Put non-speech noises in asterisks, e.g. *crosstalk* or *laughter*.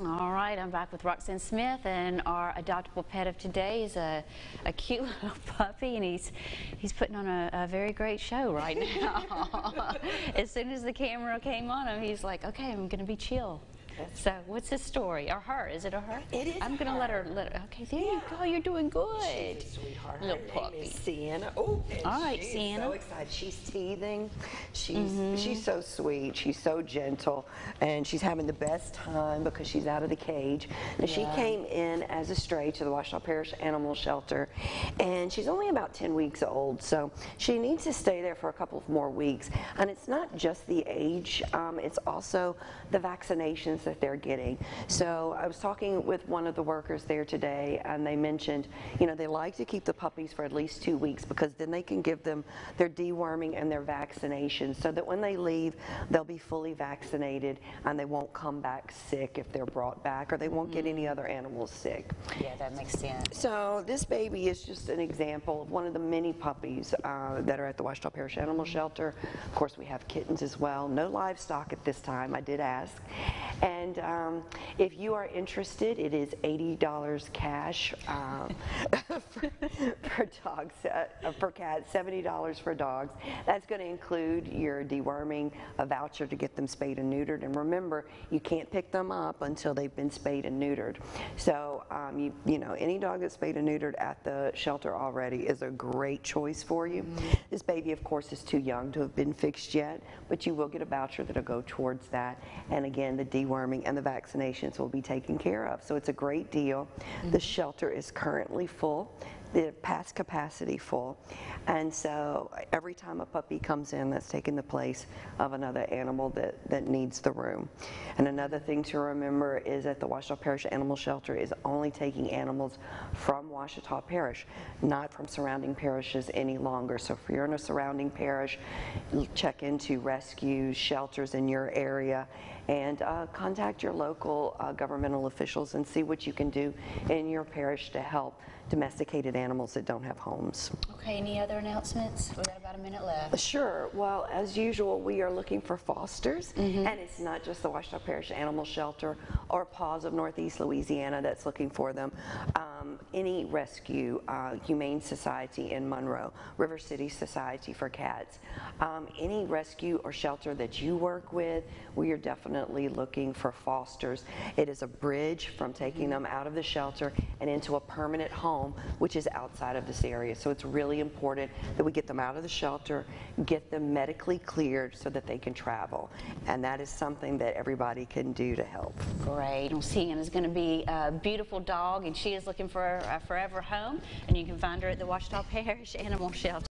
All right, I'm back with Roxanne Smith, and our adoptable pet of today is a, a cute *laughs* little puppy, and he's he's putting on a, a very great show right *laughs* now. *laughs* as soon as the camera came on him, he's like, "Okay, I'm going to be chill." So, what's his story? Or her? Is it a her? It is I'm going to her. let her. Let her. Okay, there you go. You're doing good. She's a sweetheart. Little Her puppy. Sienna. Oh, All right, she's Sienna. so excited. She's teething. She's Mm-hmm. she's so sweet. She's so gentle, and she's having the best time because she's out of the cage. And she came in as a stray to the Ouachita Parish Animal Shelter, and she's only about 10 weeks old, so she needs to stay there for a couple of more weeks. And it's not just the age; um, it's also the vaccinations that they're getting. So I was talking with one of the workers there today, and they mentioned, you know, they like to keep the puppies for at least two weeks because then they can give them their deworming and their vaccinations so that when they leave, they'll be fully vaccinated and they won't come back sick if they're brought back or they won't get any other animals sick. Yeah, that makes sense. So this baby is just an example of one of the many puppies uh, that are at the Ouachita Parish Animal Shelter. Of course, we have kittens as well. No livestock at this time, I did ask. And um, if you are interested, it is $80 cash um, *laughs* for, for dogs, uh, for cats, $70 for dogs. That's going to include your deworming, a voucher to get them spayed and neutered. And remember, you can't pick them up until they've been spayed and neutered. So, um, you, you know, any dog that's spayed and neutered at the shelter already is a great choice for you. This baby, of course, is too young to have been fixed yet, but you will get a voucher that'll go towards that. And again, the deworming and the vaccinations will be taken care of. So it's a great deal. The mm-hmm. shelter is currently full the past capacity full. And so every time a puppy comes in, that's taking the place of another animal that, that needs the room. And another thing to remember is that the Ouachita Parish Animal Shelter is only taking animals from Ouachita Parish, not from surrounding parishes any longer. So if you're in a surrounding parish, check into rescue shelters in your area and uh, contact your local uh, governmental officials and see what you can do in your parish to help domesticated animals that don't have homes. Okay, any other announcements? We've got about a minute left. Sure. Well, as usual, we are looking for fosters, and it's not just the Ouachita Parish Animal Shelter or Paws of Northeast Louisiana that's looking for them. Um, any rescue, uh, Humane Society in Monroe, River City Society for Cats, um, any rescue or shelter that you work with, we are definitely looking for fosters. It is a bridge from taking them out of the shelter and into a permanent home, which is outside of this area. So it's really important that we get them out of the shelter, get them medically cleared so that they can travel. And that is something that everybody can do to help. Great. Well, Sienna's going to be a beautiful dog, and she is looking for a uh, forever home. And you can find her at the Ouachita Parish Animal Shelter.